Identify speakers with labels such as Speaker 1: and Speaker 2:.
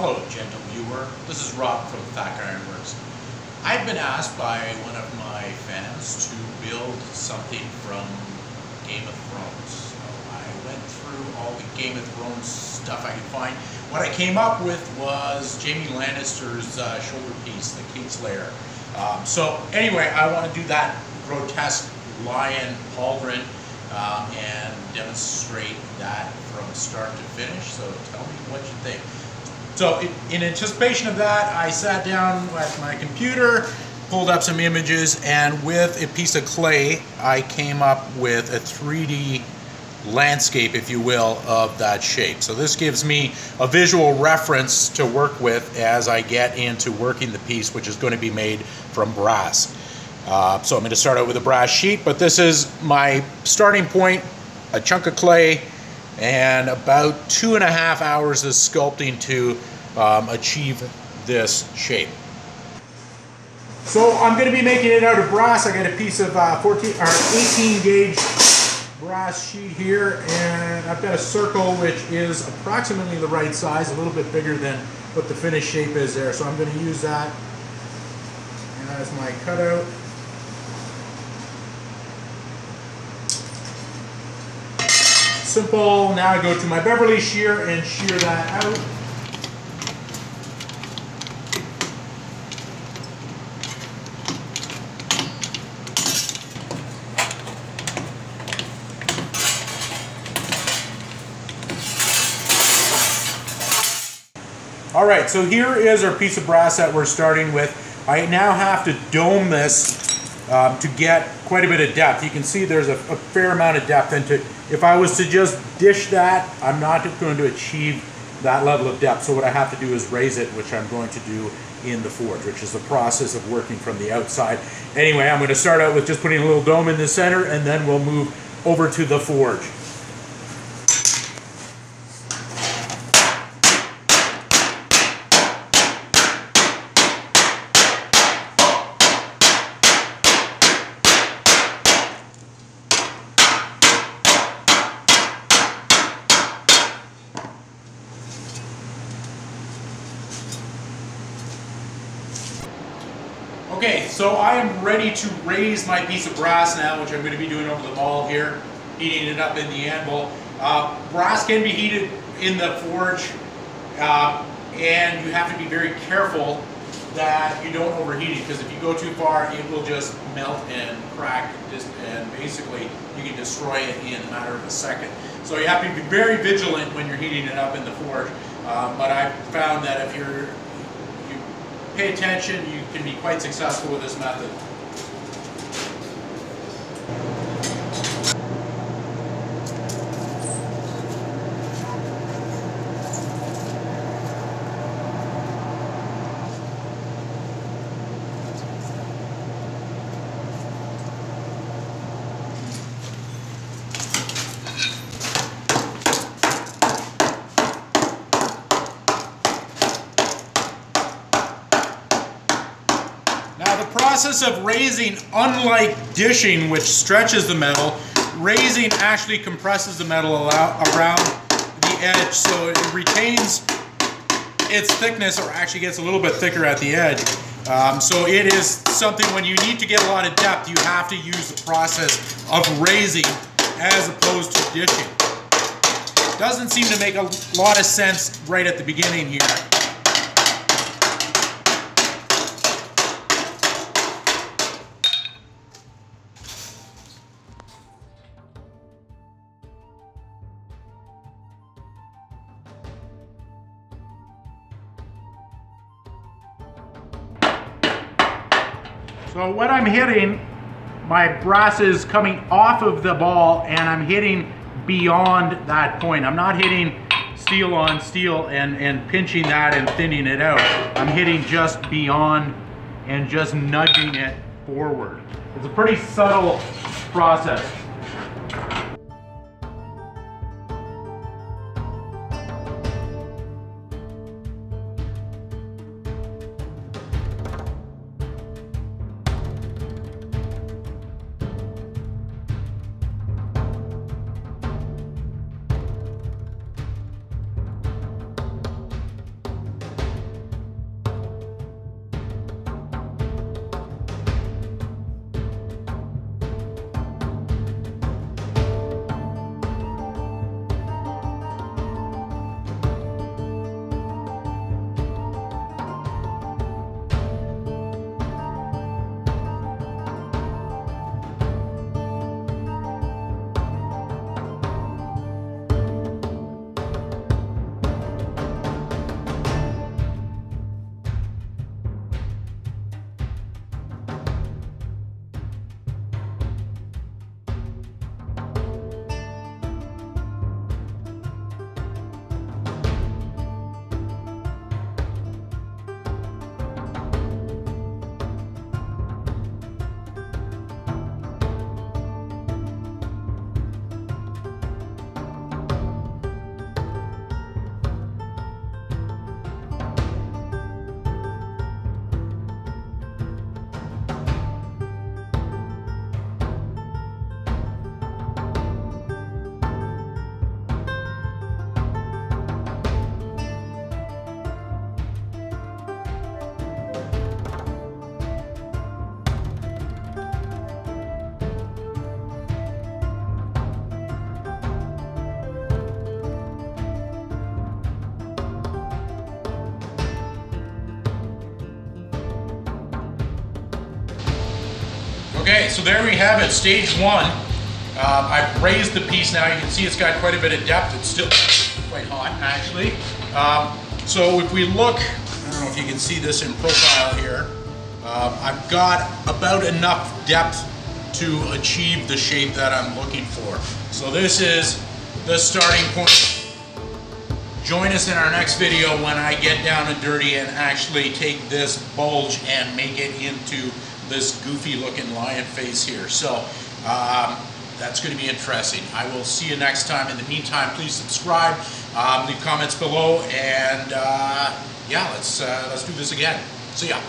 Speaker 1: Hello, gentle viewer. This is Robb from Thak Ironworks. I've been asked by one of my fans to build something from Game of Thrones. So I went through all the Game of Thrones stuff I could find. What I came up with was Jaime Lannister's uh, shoulder piece, the Kingslayer. Um, so anyway, I want to do that grotesque lion pauldron um, and demonstrate that from start to finish. So tell me what you think. So in anticipation of that, I sat down at my computer, pulled up some images, and with a piece of clay, I came up with a 3D landscape, if you will, of that shape. So this gives me a visual reference to work with as I get into working the piece, which is going to be made from brass. Uh, so I'm going to start out with a brass sheet, but this is my starting point, a chunk of clay, and about two and a half hours of sculpting to um, achieve this shape. So I'm going to be making it out of brass. I got a piece of uh, 14 or 18 gauge brass sheet here, and I've got a circle which is approximately the right size, a little bit bigger than what the finished shape is there. So I'm going to use that as my cutout. Simple. Now I go to my Beverly shear and shear that out. All right, so here is our piece of brass that we're starting with. I now have to dome this um, to get quite a bit of depth. You can see there's a, a fair amount of depth into it. If I was to just dish that, I'm not going to achieve that level of depth. So what I have to do is raise it, which I'm going to do in the forge, which is the process of working from the outside. Anyway, I'm going to start out with just putting a little dome in the center, and then we'll move over to the forge. Okay, so I am ready to raise my piece of brass now, which I'm going to be doing over the ball here, heating it up in the anvil. Uh, brass can be heated in the forge, uh, and you have to be very careful that you don't overheat it, because if you go too far, it will just melt and crack, and basically you can destroy it in a matter of a second. So you have to be very vigilant when you're heating it up in the forge. Um, but I've found that if you're pay attention, you can be quite successful with this method. Process of raising, unlike dishing, which stretches the metal, raising actually compresses the metal around the edge so it retains its thickness or actually gets a little bit thicker at the edge. Um, so it is something when you need to get a lot of depth, you have to use the process of raising as opposed to dishing. Doesn't seem to make a lot of sense right at the beginning here. So what I'm hitting, my brass is coming off of the ball and I'm hitting beyond that point. I'm not hitting steel on steel and, and pinching that and thinning it out. I'm hitting just beyond and just nudging it forward. It's a pretty subtle process. Okay, so there we have it, stage one. Um, I've raised the piece now. You can see it's got quite a bit of depth. It's still quite hot, actually. Um, so if we look, I don't know if you can see this in profile here. Um, I've got about enough depth to achieve the shape that I'm looking for. So this is the starting point. Join us in our next video when I get down and dirty and actually take this bulge and make it into this goofy looking lion face here. So um, that's going to be interesting. I will see you next time. In the meantime, please subscribe, um, leave comments below, and uh, yeah, let's uh, let's do this again. See ya.